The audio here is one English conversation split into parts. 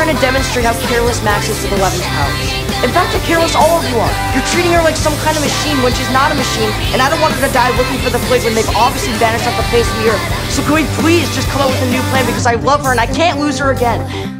trying to demonstrate how careless Max is with Eleven's powers. In fact, how careless all of you are. You're treating her like some kind of machine when she's not a machine, and I don't want her to die looking for the flag when they've obviously vanished off the face of the earth. So can we please just come up with a new plan because I love her and I can't lose her again.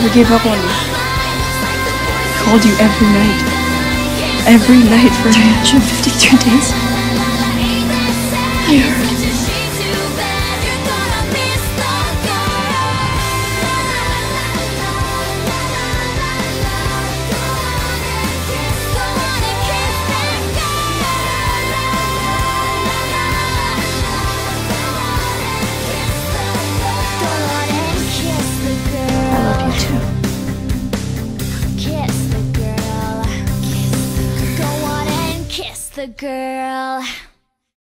Never gave up on you. I called you every night. Every night for 353 days. I heard. The girl.